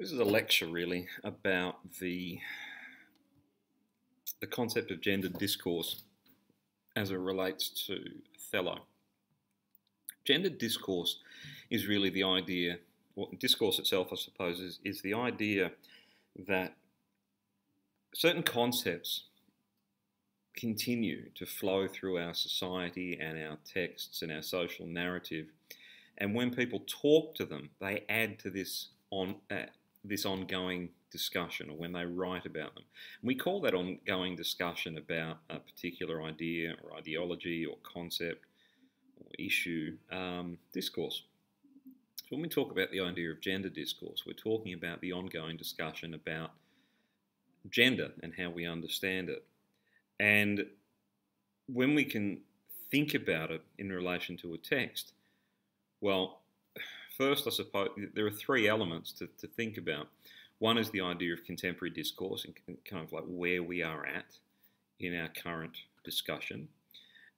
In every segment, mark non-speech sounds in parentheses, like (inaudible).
This is a lecture really about the the concept of gendered discourse as it relates to Othello. Gendered discourse is really the idea, well, discourse itself, I suppose, is, is the idea that certain concepts continue to flow through our society and our texts and our social narrative. And when people talk to them, they add to this on uh, this ongoing discussion or when they write about them. And we call that ongoing discussion about a particular idea or ideology or concept or issue um, discourse. So when we talk about the idea of gender discourse, we're talking about the ongoing discussion about gender and how we understand it. And when we can think about it in relation to a text, well, first, I suppose there are three elements to, to think about. One is the idea of contemporary discourse and kind of like where we are at in our current discussion.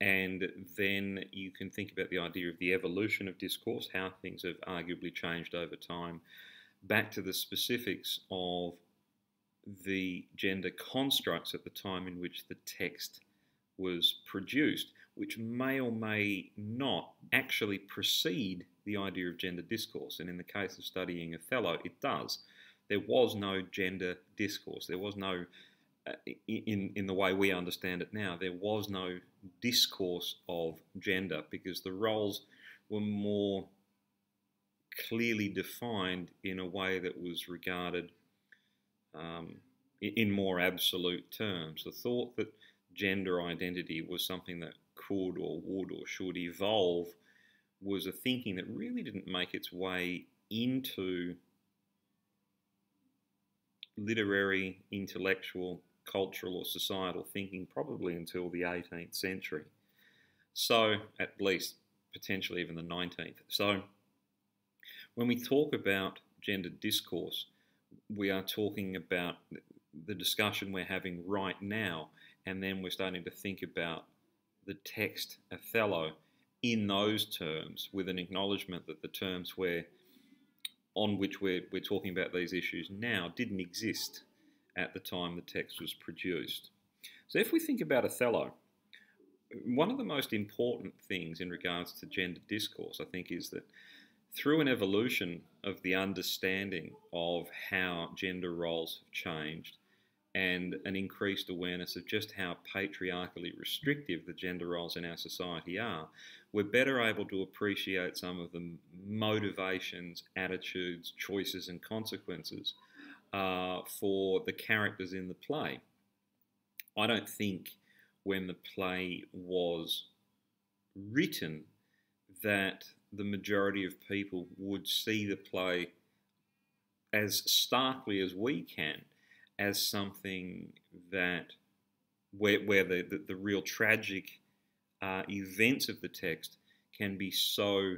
And then you can think about the idea of the evolution of discourse, how things have arguably changed over time, back to the specifics of the gender constructs at the time in which the text was produced, which may or may not actually precede the idea of gender discourse. And in the case of studying Othello, it does. There was no gender discourse. There was no, uh, in, in the way we understand it now, there was no discourse of gender because the roles were more clearly defined in a way that was regarded um, in more absolute terms. The thought that gender identity was something that could or would or should evolve was a thinking that really didn't make its way into literary, intellectual, cultural, or societal thinking probably until the 18th century. So, at least potentially even the 19th. So, when we talk about gender discourse, we are talking about the discussion we're having right now, and then we're starting to think about the text Othello in those terms with an acknowledgement that the terms where on which we're, we're talking about these issues now didn't exist at the time the text was produced. So if we think about Othello, one of the most important things in regards to gender discourse, I think, is that through an evolution of the understanding of how gender roles have changed, and an increased awareness of just how patriarchally restrictive the gender roles in our society are, we're better able to appreciate some of the motivations, attitudes, choices, and consequences uh, for the characters in the play. I don't think when the play was written that the majority of people would see the play as starkly as we can as something that where, where the, the, the real tragic uh, events of the text can be so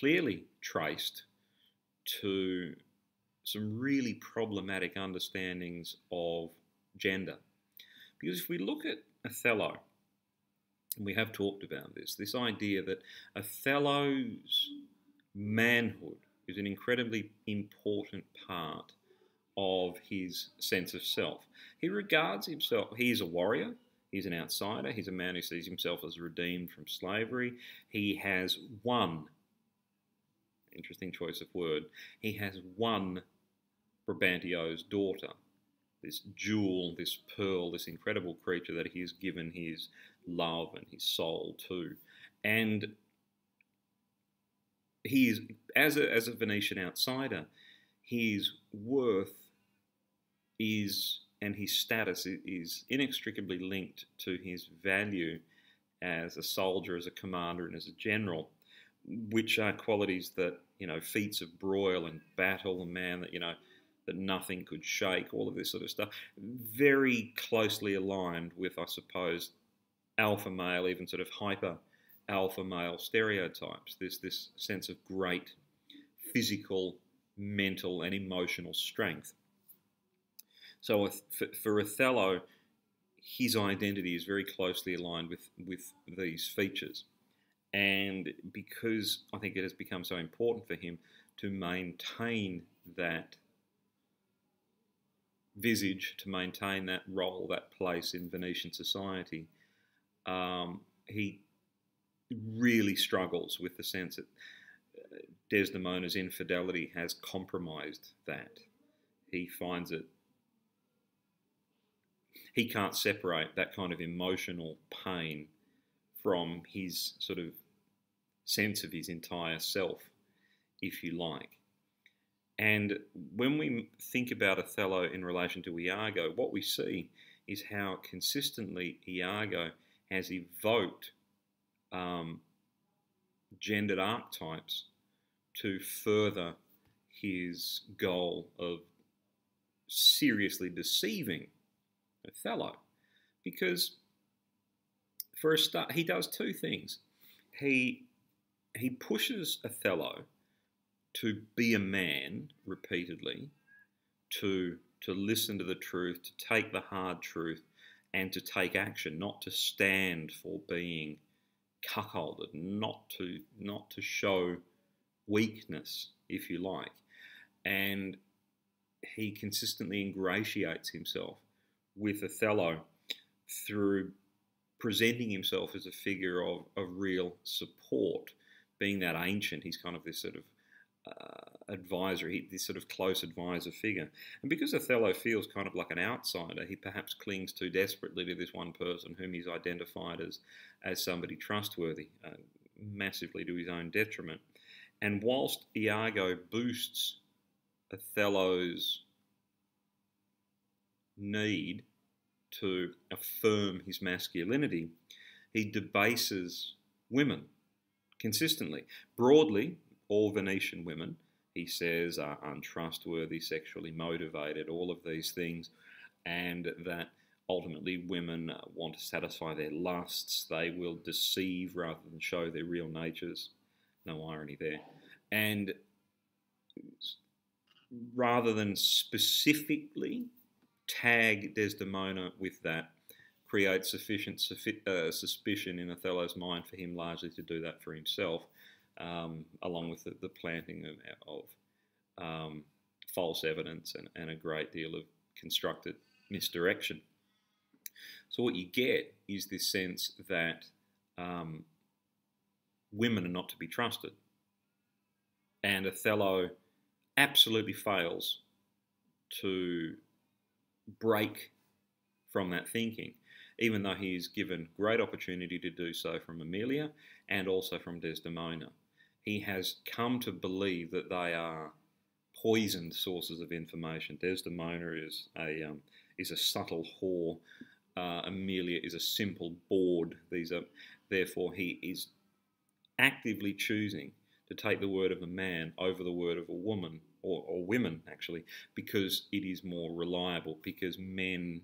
clearly traced to some really problematic understandings of gender. Because if we look at Othello, and we have talked about this, this idea that Othello's manhood is an incredibly important part of his sense of self. He regards himself, he's a warrior, he's an outsider, he's a man who sees himself as redeemed from slavery. He has won, interesting choice of word, he has won Brabantio's daughter, this jewel, this pearl, this incredible creature that he has given his love and his soul to. And he is, as a, as a Venetian outsider, his worth is and his status is inextricably linked to his value as a soldier, as a commander, and as a general, which are qualities that you know feats of broil and battle, a man that you know that nothing could shake, all of this sort of stuff, very closely aligned with, I suppose, alpha male, even sort of hyper alpha male stereotypes. There's this sense of great physical, mental, and emotional strength. So for Othello, his identity is very closely aligned with, with these features. And because I think it has become so important for him to maintain that visage to maintain that role, that place in Venetian society, um, he really struggles with the sense that uh, Desdemona's infidelity has compromised that. He finds it, he can't separate that kind of emotional pain from his sort of sense of his entire self, if you like. And when we think about Othello in relation to Iago, what we see is how consistently Iago has evoked um, gendered archetypes to further his goal of seriously deceiving Othello. Because, for a start, he does two things. He, he pushes Othello to be a man repeatedly, to, to listen to the truth, to take the hard truth, and to take action, not to stand for being cuckolded, not to not to show weakness, if you like. And he consistently ingratiates himself with Othello through presenting himself as a figure of, of real support. Being that ancient, he's kind of this sort of uh, advisor, he, this sort of close advisor figure. And because Othello feels kind of like an outsider, he perhaps clings too desperately to this one person whom he's identified as, as somebody trustworthy, uh, massively to his own detriment. And whilst Iago boosts Othello's need to affirm his masculinity, he debases women consistently. Broadly, all Venetian women, he says, are untrustworthy, sexually motivated, all of these things, and that ultimately women want to satisfy their lusts. They will deceive rather than show their real natures. No irony there. And rather than specifically tag Desdemona with that, create sufficient uh, suspicion in Othello's mind for him largely to do that for himself um, along with the, the planting of, of um, false evidence and, and, a great deal of constructed misdirection. So, what you get is this sense that um, women are not to be trusted. And Othello absolutely fails to break from that thinking, even though he is given great opportunity to do so from Emilia and also from Desdemona he has come to believe that they are poisoned sources of information. Desdemona is a um, is a subtle whore. Uh, Emilia is a simple bawd. These are therefore he is actively choosing to take the word of a man over the word of a woman or, or women actually because it is more reliable because men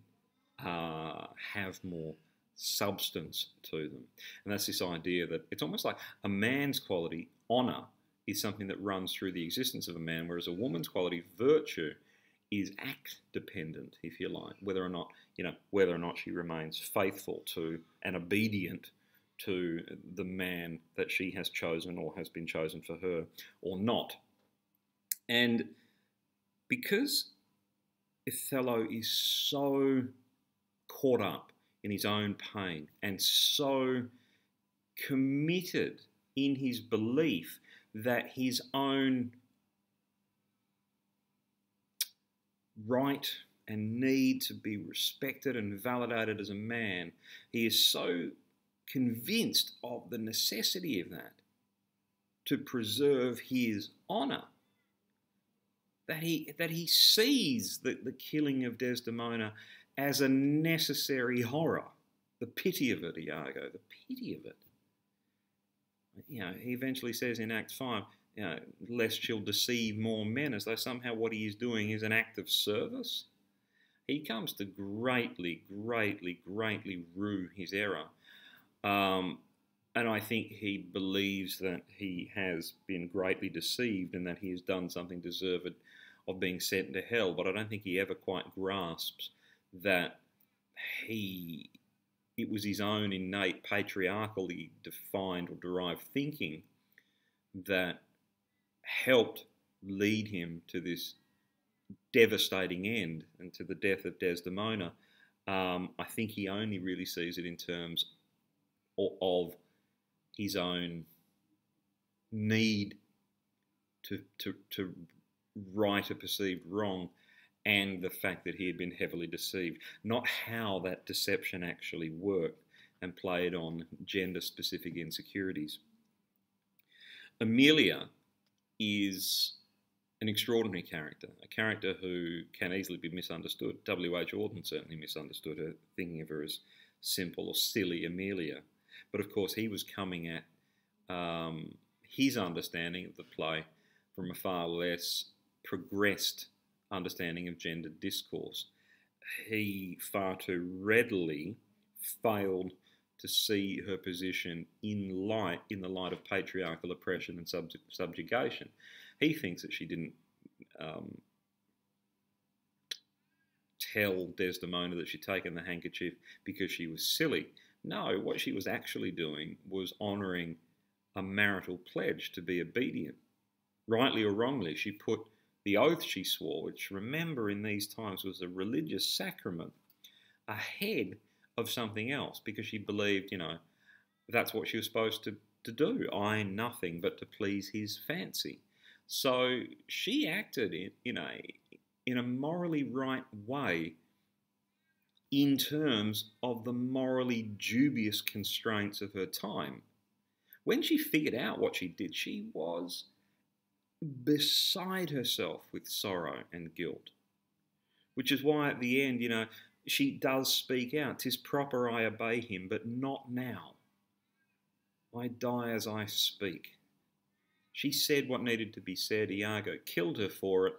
uh, have more substance to them. And that's this idea that it's almost like a man's quality, honour, is something that runs through the existence of a man, whereas a woman's quality, virtue, is act dependent, if you like, whether or not, you know, whether or not she remains faithful to and obedient to the man that she has chosen or has been chosen for her or not. And because Othello is so caught up in his own pain and so committed in his belief that his own right and need to be respected and validated as a man, he is so convinced of the necessity of that to preserve his honour that he that he sees the, the killing of Desdemona as a necessary horror. The pity of it, Iago, the pity of it. You know, he eventually says in Act 5, you know, lest she'll deceive more men, as though somehow what he is doing is an act of service. He comes to greatly, greatly, greatly rue his error. Um, and I think he believes that he has been greatly deceived and that he has done something deserved of being sent to hell. But I don't think he ever quite grasps that he it was his own innate patriarchally defined or derived thinking that helped lead him to this devastating end and to the death of Desdemona, um, I think he only really sees it in terms of, of his own need to, to, to right a perceived wrong and the fact that he had been heavily deceived, not how that deception actually worked and played on gender specific insecurities. Emilia is an extraordinary character, a character who can easily be misunderstood. W.H. Auden certainly misunderstood her, thinking of her as simple or silly Emilia. But of course, he was coming at um, his understanding of the play from a far less progressed understanding of gendered discourse. He far too readily failed to see her position in light in the light of patriarchal oppression and sub- subjugation. He thinks that she didn't um, tell Desdemona that she'd taken the handkerchief because she was silly. No, what she was actually doing was honouring a marital pledge to be obedient. Rightly or wrongly, she put the oath she swore, which remember in these times was a religious sacrament, ahead of something else because she believed, you know, that's what she was supposed to, to do. I nothing but to please his fancy. So she acted in, in a in a morally right way in terms of the morally dubious constraints of her time. When she figured out what she did, she was beside herself with sorrow and guilt. Which is why at the end, you know, she does speak out. Tis proper I obey him, but not now. I die as I speak. She said what needed to be said. Iago killed her for it,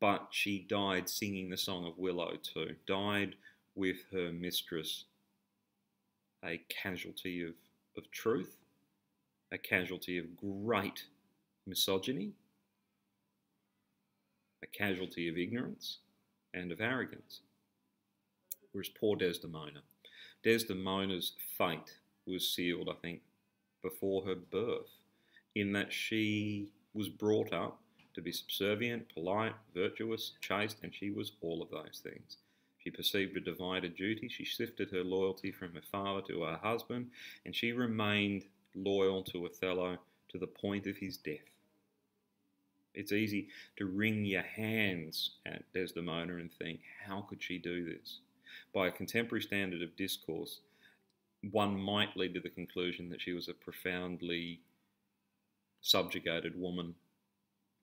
but she died singing the Song of Willow too. Died with her mistress, a casualty of, of truth, a casualty of great misogyny, a casualty of ignorance and of arrogance. Whereas poor Desdemona, Desdemona's fate was sealed, I think, before her birth, in that she was brought up to be subservient, polite, virtuous, chaste, and she was all of those things. She perceived a divided duty. She shifted her loyalty from her father to her husband, and she remained loyal to Othello to the point of his death. It's easy to wring your hands at Desdemona and think, how could she do this? By a contemporary standard of discourse, one might lead to the conclusion that she was a profoundly subjugated woman,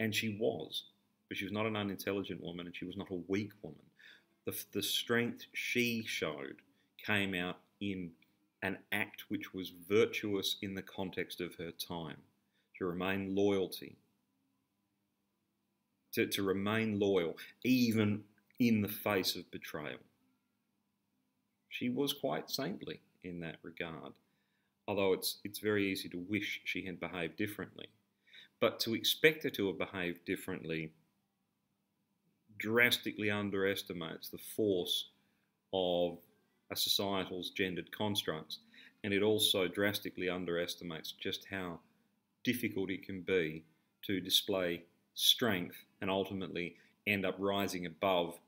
and she was, but she was not an unintelligent woman and she was not a weak woman. The, the strength she showed came out in an act which was virtuous in the context of her time, to remain loyalty, to, to remain loyal, even in the face of betrayal. She was quite saintly in that regard, although it's, it's very easy to wish she had behaved differently. But to expect her to have behaved differently drastically underestimates the force of a societal's gendered constructs, and it also drastically underestimates just how difficult it can be to display strength and ultimately end up rising above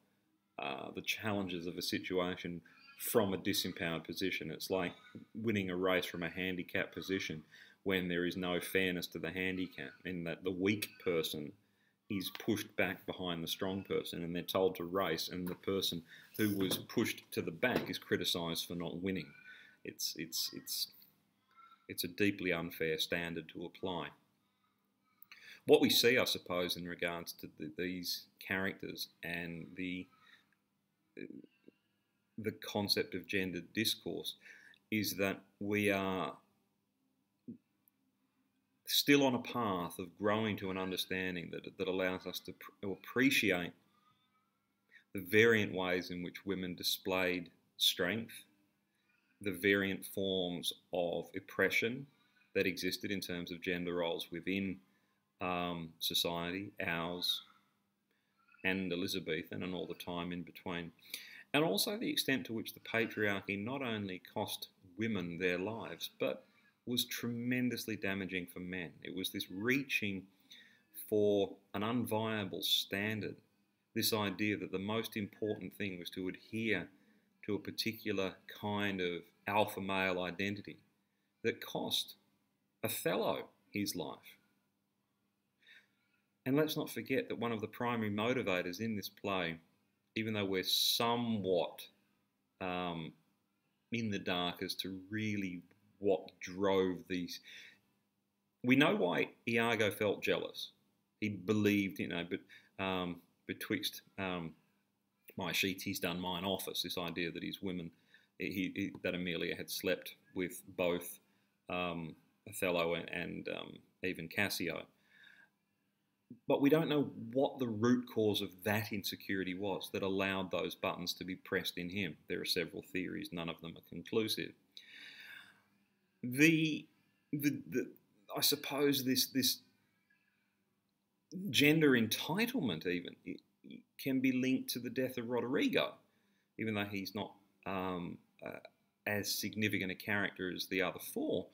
uh, the challenges of a situation from a disempowered position. It's like winning a race from a handicap position when there is no fairness to the handicap, in that the weak person is pushed back behind the strong person and they're told to race, and the person who was pushed to the back is criticised for not winning. It's, it's, it's, it's a deeply unfair standard to apply what we see, I suppose, in regards to the, these characters and the the concept of gendered discourse is that we are still on a path of growing to an understanding that, that allows us to appreciate the variant ways in which women displayed strength, the variant forms of oppression that existed in terms of gender roles within um, society, ours, and Elizabethan, and all the time in between. And also the extent to which the patriarchy not only cost women their lives, but was tremendously damaging for men. It was this reaching for an unviable standard this idea that the most important thing was to adhere to a particular kind of alpha male identity that cost Othello his life. And let's not forget that one of the primary motivators in this play, even though we're somewhat um, in the dark as to really what drove these. We know why Iago felt jealous. He believed, you know, but um, betwixt um, my sheets, he's done mine office. This idea that his women, he, he, that Emilia had slept with both um, Othello and, and um, even Cassio. But we don't know what the root cause of that insecurity was that allowed those buttons to be pressed in him. There are several theories, none of them are conclusive. The, the, the I suppose this this gender entitlement even can be linked to the death of Roderigo, even though he's not um, uh, as significant a character as the other four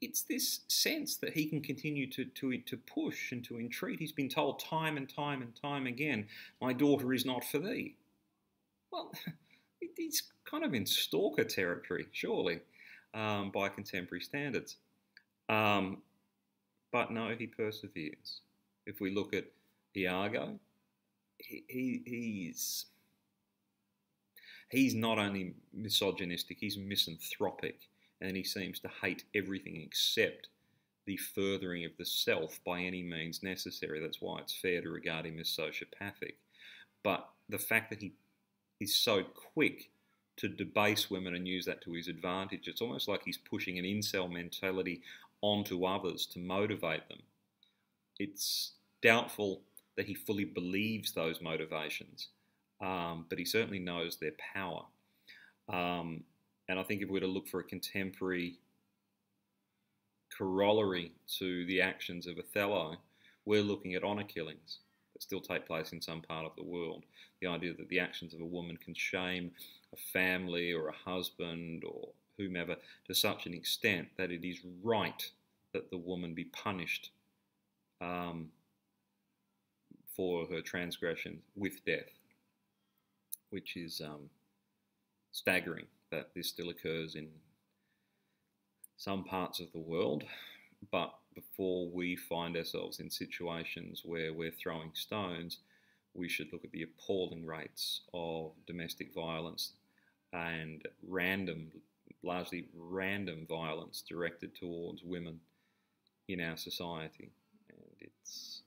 it's this sense that he can continue to, to, to push and to entreat. He's been told time and time and time again, My daughter is not for thee. Well, (laughs) he's kind of in stalker territory, surely, um, by contemporary standards. Um, but no, he perseveres. If we look at Iago, he, he, he's he's not only misogynistic, he's misanthropic and he seems to hate everything except the furthering of the self by any means necessary. That's why it's fair to regard him as sociopathic. But the fact that he is so quick to debase women and use that to his advantage, it's almost like he's pushing an incel mentality onto others to motivate them. It's doubtful that he fully believes those motivations, um, but he certainly knows their power. Um, and I think if we were to look for a contemporary corollary to the actions of Othello, we're looking at honour killings that still take place in some part of the world. The idea that the actions of a woman can shame a family or a husband or whomever to such an extent that it is right that the woman be punished um, for her transgression with death, which is um, staggering that this still occurs in some parts of the world, but before we find ourselves in situations where we're throwing stones, we should look at the appalling rates of domestic violence and random, largely random violence directed towards women in our society. And it's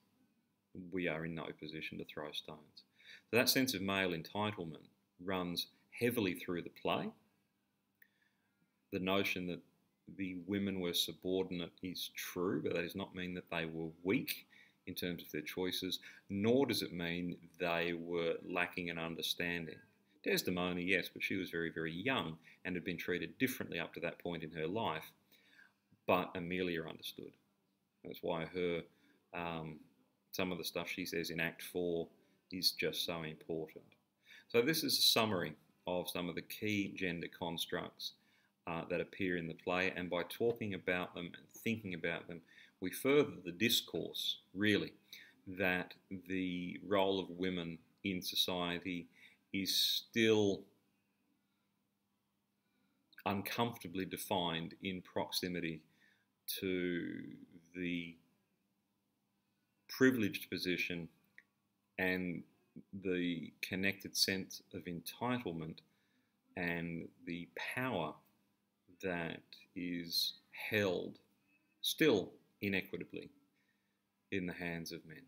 we are in no position to throw stones. So that sense of male entitlement runs heavily through the play the notion that the women were subordinate is true, but that does not mean that they were weak in terms of their choices, nor does it mean they were lacking in understanding. Desdemona, yes, but she was very, very young and had been treated differently up to that point in her life. But Emilia understood. That's why her, um, some of the stuff she says in Act 4 is just so important. So, this is a summary of some of the key gender constructs uh, that appear in the play, and by talking about them and thinking about them, we further the discourse, really, that the role of women in society is still uncomfortably defined in proximity to the privileged position and the connected sense of entitlement and the power that is held still inequitably in the hands of men.